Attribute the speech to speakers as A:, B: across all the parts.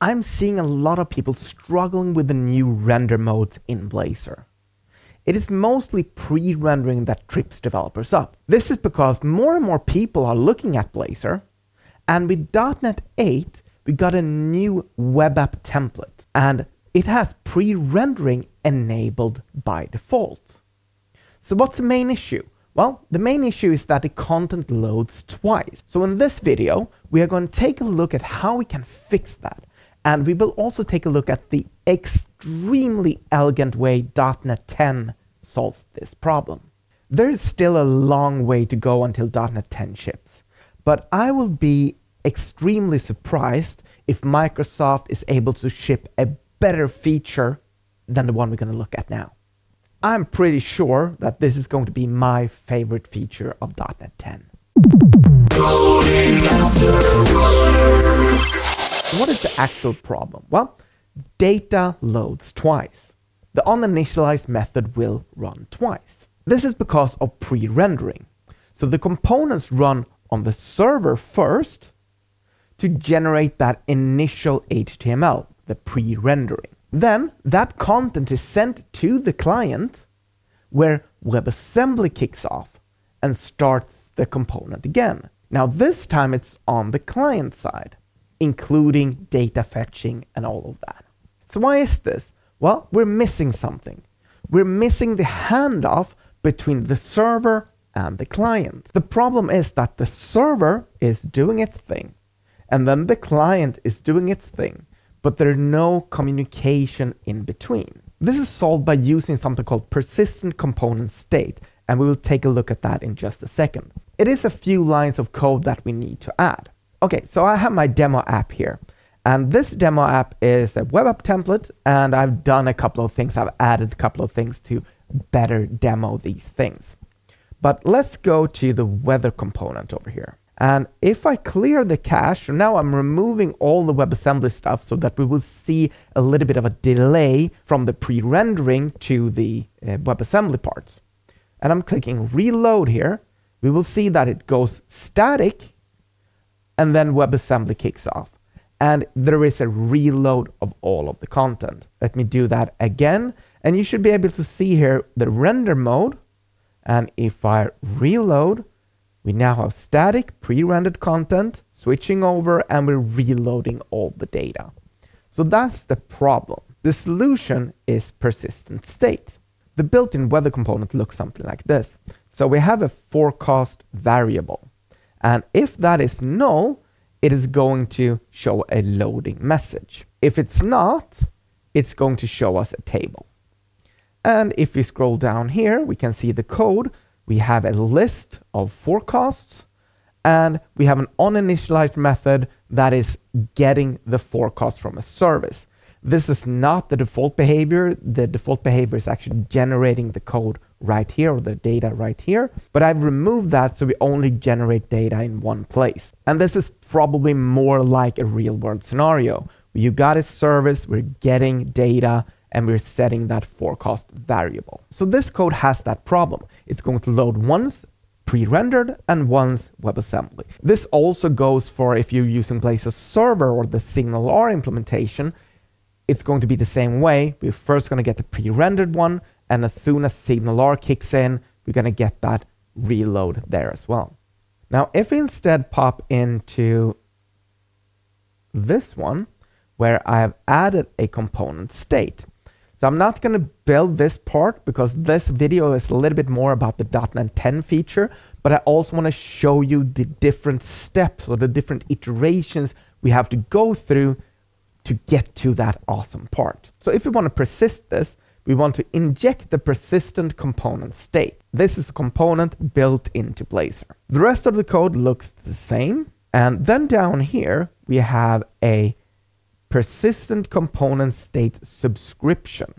A: I'm seeing a lot of people struggling with the new render modes in Blazor. It is mostly pre-rendering that trips developers up. This is because more and more people are looking at Blazor, and with .NET 8, we got a new web app template, and it has pre-rendering enabled by default. So what's the main issue? Well, the main issue is that the content loads twice. So in this video, we are going to take a look at how we can fix that. And we will also take a look at the extremely elegant way .NET 10 solves this problem. There is still a long way to go until .NET 10 ships, but I will be extremely surprised if Microsoft is able to ship a better feature than the one we're going to look at now. I'm pretty sure that this is going to be my favorite feature of .NET 10. What is the actual problem? Well, data loads twice. The OnInitialized method will run twice. This is because of pre-rendering. So the components run on the server first to generate that initial HTML, the pre-rendering. Then that content is sent to the client where WebAssembly kicks off and starts the component again. Now this time it's on the client side, including data fetching and all of that. So why is this? Well, we're missing something. We're missing the handoff between the server and the client. The problem is that the server is doing its thing and then the client is doing its thing but there's no communication in between. This is solved by using something called persistent component state, and we will take a look at that in just a second. It is a few lines of code that we need to add. Okay, so I have my demo app here. And this demo app is a web app template, and I've done a couple of things. I've added a couple of things to better demo these things. But let's go to the weather component over here. And if I clear the cache, now I'm removing all the WebAssembly stuff so that we will see a little bit of a delay from the pre-rendering to the uh, WebAssembly parts. And I'm clicking reload here. We will see that it goes static and then WebAssembly kicks off. And there is a reload of all of the content. Let me do that again. And you should be able to see here the render mode. And if I reload, we now have static pre-rendered content switching over and we're reloading all the data. So that's the problem. The solution is persistent state. The built-in weather component looks something like this. So we have a forecast variable. And if that is null, it is going to show a loading message. If it's not, it's going to show us a table. And if we scroll down here, we can see the code we have a list of forecasts and we have an OnInitialized method that is getting the forecast from a service. This is not the default behavior. The default behavior is actually generating the code right here or the data right here. But I've removed that so we only generate data in one place. And this is probably more like a real world scenario. You got a service, we're getting data, and we're setting that forecast variable. So this code has that problem. It's going to load once pre-rendered and once WebAssembly. This also goes for if you're using Blazor server or the SignalR implementation, it's going to be the same way. We're first going to get the pre-rendered one, and as soon as SignalR kicks in, we're going to get that reload there as well. Now, if we instead pop into this one, where I have added a component state, so I'm not going to build this part because this video is a little bit more about the .NET 10 feature, but I also want to show you the different steps or the different iterations we have to go through to get to that awesome part. So if we want to persist this, we want to inject the persistent component state. This is a component built into Blazor. The rest of the code looks the same. And then down here, we have a persistent component state subscription.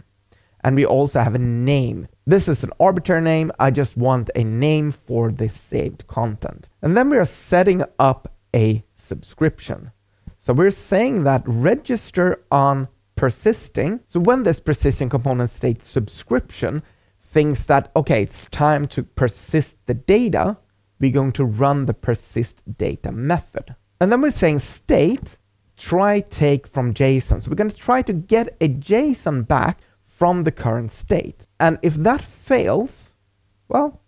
A: And we also have a name. This is an arbitrary name. I just want a name for the saved content. And then we are setting up a subscription. So we're saying that register on persisting. So when this persisting component state subscription thinks that, okay, it's time to persist the data, we're going to run the persist data method. And then we're saying state try take from JSON. So we're going to try to get a JSON back from the current state. And if that fails, well,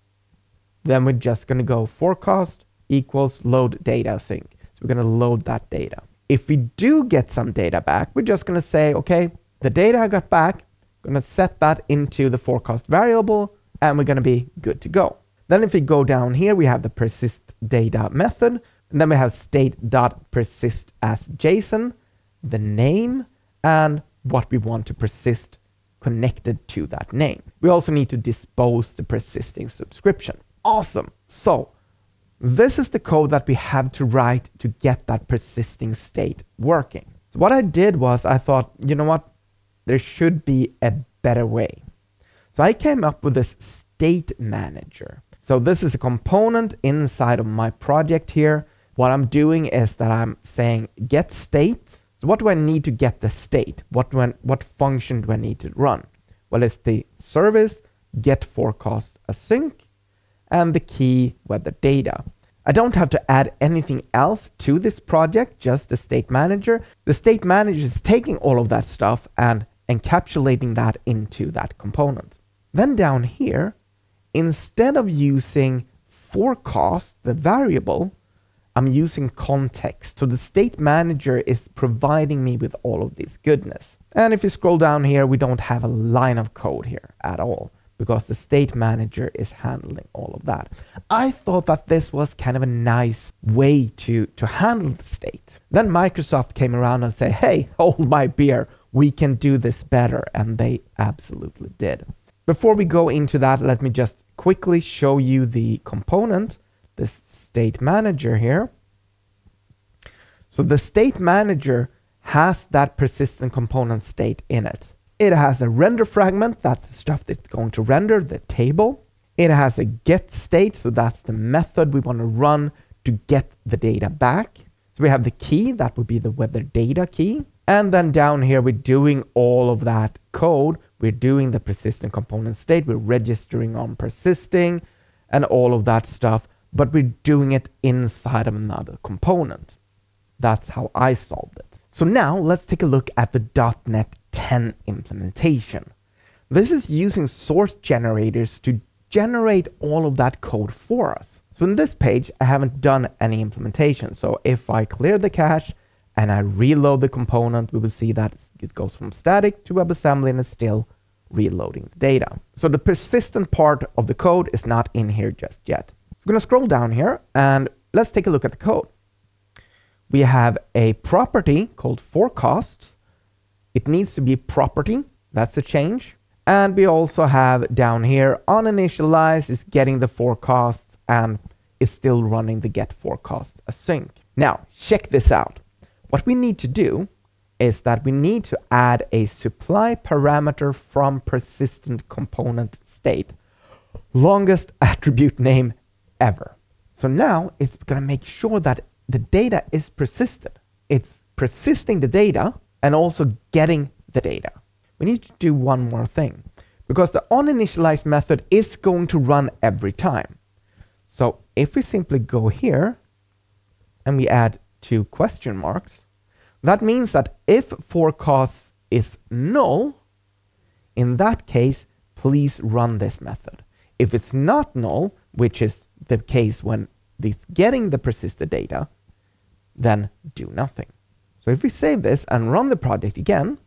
A: then we're just going to go forecast equals load data sync. So we're going to load that data. If we do get some data back, we're just going to say, okay, the data I got back, I'm going to set that into the forecast variable, and we're going to be good to go. Then if we go down here, we have the persist data method, and then we have state.persist as JSON, the name, and what we want to persist connected to that name. We also need to dispose the persisting subscription. Awesome. So this is the code that we have to write to get that persisting state working. So what I did was I thought, you know what? There should be a better way. So I came up with this state manager. So this is a component inside of my project here. What I'm doing is that I'm saying get state. So what do I need to get the state? What, I, what function do I need to run? Well, it's the service get forecast async and the key weather data. I don't have to add anything else to this project, just the state manager. The state manager is taking all of that stuff and encapsulating that into that component. Then down here, instead of using forecast, the variable, I'm using context. So the state manager is providing me with all of this goodness. And if you scroll down here, we don't have a line of code here at all because the state manager is handling all of that. I thought that this was kind of a nice way to, to handle the state. Then Microsoft came around and said, hey, hold my beer. We can do this better. And they absolutely did. Before we go into that, let me just quickly show you the component, the state manager here. So the state manager has that persistent component state in it. It has a render fragment, that's the stuff that's going to render the table. It has a get state, so that's the method we want to run to get the data back. So we have the key, that would be the weather data key. And then down here, we're doing all of that code we're doing the persistent component state. We're registering on persisting and all of that stuff, but we're doing it inside of another component. That's how I solved it. So now let's take a look at the .NET 10 implementation. This is using source generators to generate all of that code for us. So in this page, I haven't done any implementation. So if I clear the cache and I reload the component, we will see that it goes from static to WebAssembly and it's still reloading the data. So the persistent part of the code is not in here just yet. We're going to scroll down here and let's take a look at the code. We have a property called forecasts. It needs to be property. That's a change. And we also have down here on initialize is getting the forecasts and is still running the get forecast async. Now, check this out. What we need to do is that we need to add a supply parameter from persistent component state. Longest attribute name ever. So now it's going to make sure that the data is persisted. It's persisting the data and also getting the data. We need to do one more thing because the onInitialize method is going to run every time. So if we simply go here and we add two question marks, that means that if forecast is null, in that case, please run this method. If it's not null, which is the case when it's getting the persisted data, then do nothing. So if we save this and run the project again,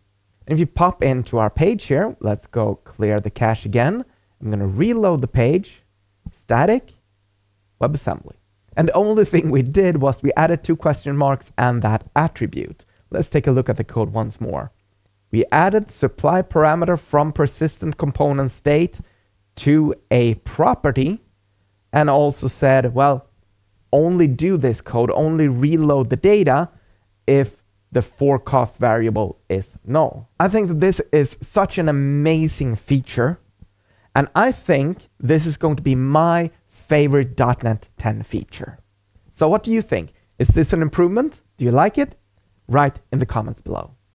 A: and if you pop into our page here, let's go clear the cache again. I'm going to reload the page, static, WebAssembly. And the only thing we did was we added two question marks and that attribute. Let's take a look at the code once more. We added supply parameter from persistent component state to a property and also said, well, only do this code, only reload the data if the forecast variable is null. I think that this is such an amazing feature. And I think this is going to be my favorite .NET 10 feature. So what do you think? Is this an improvement? Do you like it? Write in the comments below.